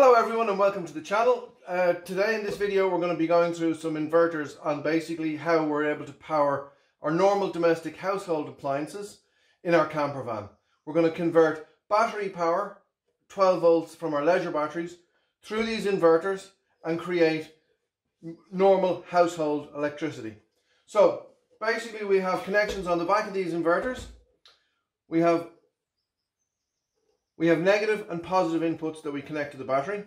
Hello everyone and welcome to the channel. Uh, today in this video we're going to be going through some inverters on basically how we're able to power our normal domestic household appliances in our camper van. We're going to convert battery power, 12 volts from our leisure batteries, through these inverters and create normal household electricity. So basically we have connections on the back of these inverters. We have we have negative and positive inputs that we connect to the battery.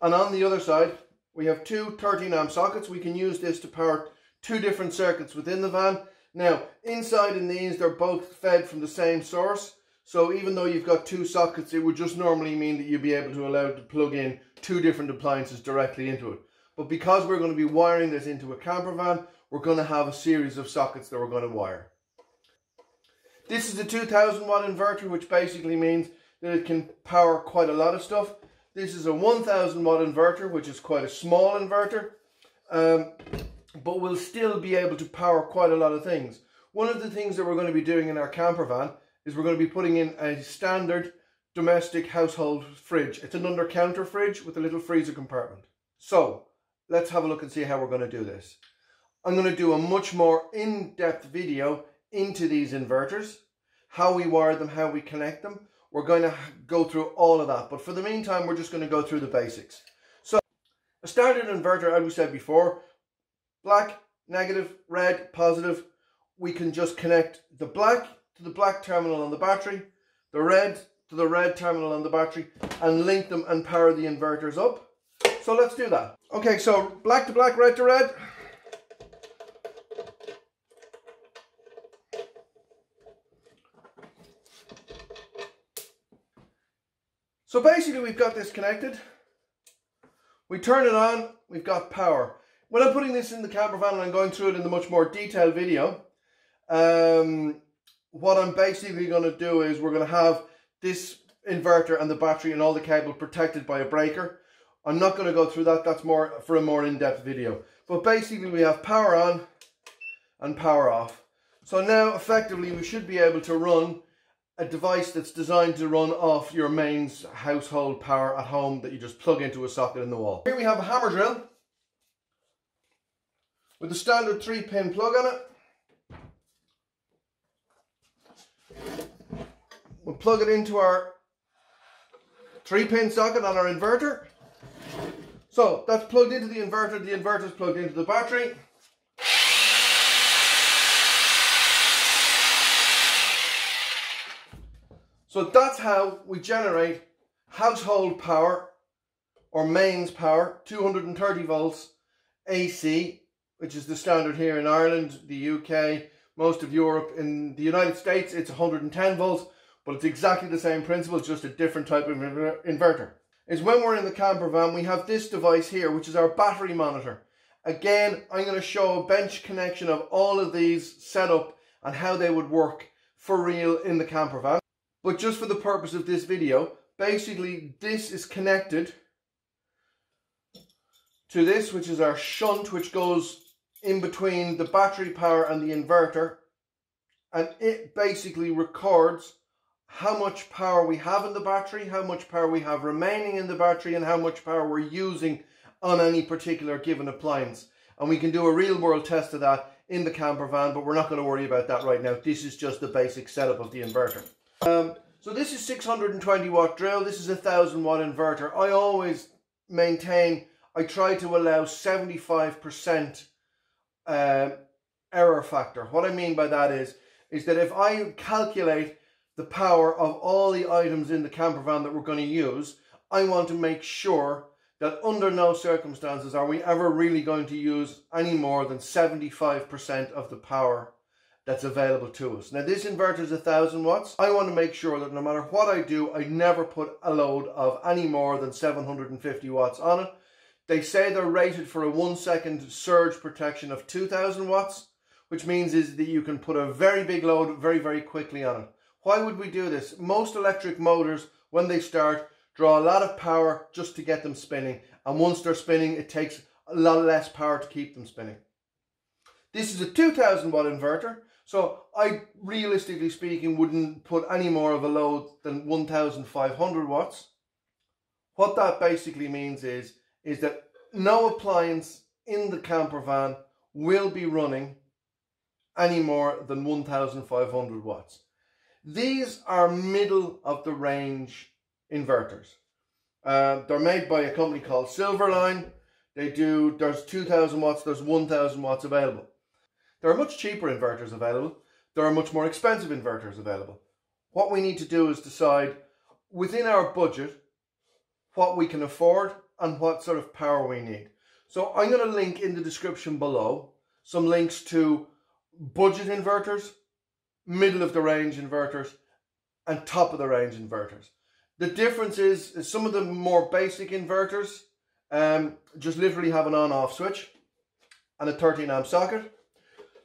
And on the other side, we have two 13 amp sockets. We can use this to power two different circuits within the van. Now, inside in these, they're both fed from the same source. So even though you've got two sockets, it would just normally mean that you'd be able to allow to plug in two different appliances directly into it. But because we're going to be wiring this into a camper van, we're going to have a series of sockets that we're going to wire. This is a 2000 watt inverter, which basically means that it can power quite a lot of stuff. This is a 1000 watt inverter, which is quite a small inverter, um, but will still be able to power quite a lot of things. One of the things that we're going to be doing in our camper van is we're going to be putting in a standard domestic household fridge. It's an under counter fridge with a little freezer compartment. So let's have a look and see how we're going to do this. I'm going to do a much more in-depth video into these inverters, how we wire them, how we connect them, we're going to go through all of that. But for the meantime, we're just going to go through the basics. So a standard inverter, as we said before, black, negative, red, positive. We can just connect the black to the black terminal on the battery, the red to the red terminal on the battery, and link them and power the inverters up. So let's do that. Okay, so black to black, red to red. So basically we've got this connected. We turn it on, we've got power. When I'm putting this in the camper van and I'm going through it in the much more detailed video, um, what I'm basically going to do is we're going to have this inverter and the battery and all the cable protected by a breaker. I'm not going to go through that, that's more for a more in-depth video. But basically we have power on and power off. So now effectively we should be able to run a device that's designed to run off your mains household power at home that you just plug into a socket in the wall. Here we have a hammer drill with a standard 3 pin plug on it. We'll plug it into our 3 pin socket on our inverter. So that's plugged into the inverter, the inverter is plugged into the battery. So that's how we generate household power or mains power, 230 volts AC, which is the standard here in Ireland, the UK, most of Europe. In the United States, it's 110 volts, but it's exactly the same principle, just a different type of inverter. Is when we're in the camper van, we have this device here, which is our battery monitor. Again, I'm going to show a bench connection of all of these set up and how they would work for real in the camper van. But just for the purpose of this video, basically this is connected to this, which is our shunt, which goes in between the battery power and the inverter. And it basically records how much power we have in the battery, how much power we have remaining in the battery, and how much power we're using on any particular given appliance. And we can do a real world test of that in the camper van, but we're not going to worry about that right now. This is just the basic setup of the inverter. Um, so this is 620 watt drill. This is a 1000 watt inverter. I always maintain, I try to allow 75% uh, error factor. What I mean by that is, is that if I calculate the power of all the items in the camper van that we're going to use, I want to make sure that under no circumstances are we ever really going to use any more than 75% of the power that's available to us. Now this inverter is a thousand watts. I want to make sure that no matter what I do, I never put a load of any more than 750 watts on it. They say they're rated for a one second surge protection of 2000 watts, which means is that you can put a very big load very, very quickly on it. Why would we do this? Most electric motors, when they start, draw a lot of power just to get them spinning. And once they're spinning, it takes a lot less power to keep them spinning. This is a 2000 watt inverter. So I, realistically speaking, wouldn't put any more of a load than 1,500 watts. What that basically means is, is that no appliance in the camper van will be running any more than 1500 watts. These are middle of the range inverters. Uh, they're made by a company called Silverline. They do, there's 2000 watts, there's 1000 watts available. There are much cheaper inverters available. There are much more expensive inverters available. What we need to do is decide within our budget what we can afford and what sort of power we need. So I'm going to link in the description below some links to budget inverters, middle of the range inverters, and top of the range inverters. The difference is, some of the more basic inverters um, just literally have an on-off switch and a 13 amp socket.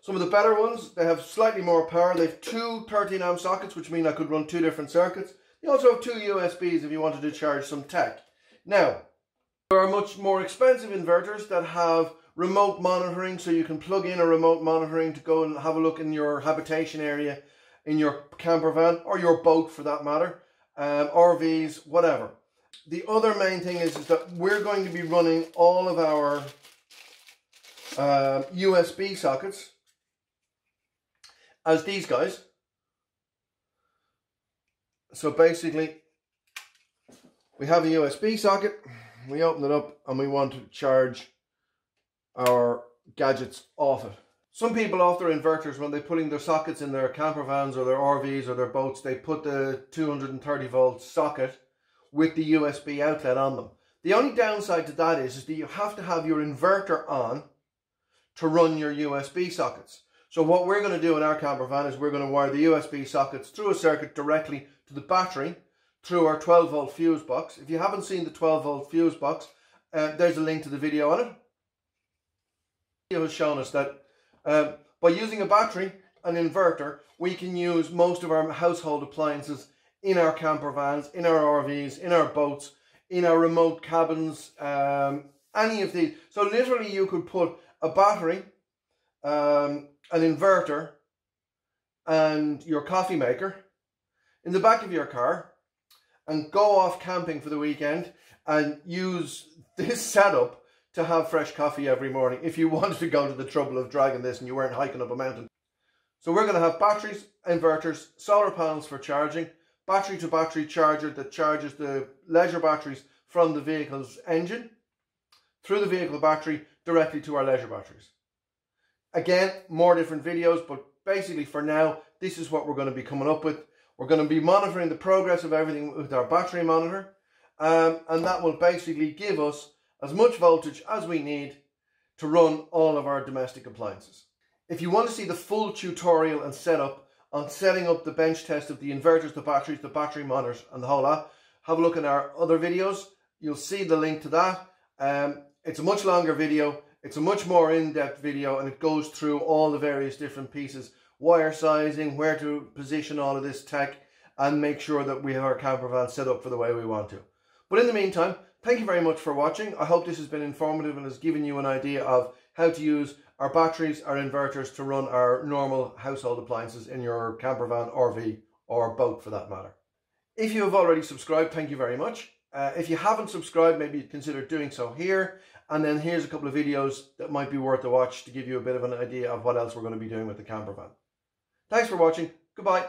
Some of the better ones, they have slightly more power. They have two 13 amp sockets, which mean I could run two different circuits. They also have two USBs if you wanted to charge some tech. Now, there are much more expensive inverters that have remote monitoring, so you can plug in a remote monitoring to go and have a look in your habitation area, in your camper van, or your boat for that matter, um, RVs, whatever. The other main thing is, is that we're going to be running all of our uh, USB sockets as these guys. So basically, we have a USB socket, we open it up and we want to charge our gadgets off it. Some people off their inverters, when they're putting their sockets in their camper vans or their RVs or their boats, they put the 230 volt socket with the USB outlet on them. The only downside to that is, is that you have to have your inverter on to run your USB sockets. So what we're going to do in our camper van is we're going to wire the USB sockets through a circuit directly to the battery through our 12 volt fuse box. If you haven't seen the 12 volt fuse box, uh, there's a link to the video on it. It has shown us that uh, by using a battery, an inverter, we can use most of our household appliances in our camper vans, in our RVs, in our boats, in our remote cabins, um, any of these. So literally you could put a battery, um, an inverter, and your coffee maker in the back of your car and go off camping for the weekend and use this setup to have fresh coffee every morning if you wanted to go to the trouble of dragging this and you weren't hiking up a mountain. So we're going to have batteries, inverters, solar panels for charging, battery to battery charger that charges the leisure batteries from the vehicle's engine through the vehicle battery directly to our leisure batteries. Again, more different videos, but basically for now, this is what we're going to be coming up with. We're going to be monitoring the progress of everything with our battery monitor. Um, and that will basically give us as much voltage as we need to run all of our domestic appliances. If you want to see the full tutorial and setup on setting up the bench test of the inverters, the batteries, the battery monitors and the whole lot, have a look in our other videos. You'll see the link to that. Um, it's a much longer video. It's a much more in-depth video and it goes through all the various different pieces wire sizing, where to position all of this tech, and make sure that we have our camper van set up for the way we want to. But in the meantime, thank you very much for watching. I hope this has been informative and has given you an idea of how to use our batteries, our inverters to run our normal household appliances in your camper van, RV, or boat for that matter. If you have already subscribed, thank you very much. Uh, if you haven't subscribed, maybe consider doing so here. And then here's a couple of videos that might be worth a watch to give you a bit of an idea of what else we're going to be doing with the camper van. Thanks for watching. Goodbye.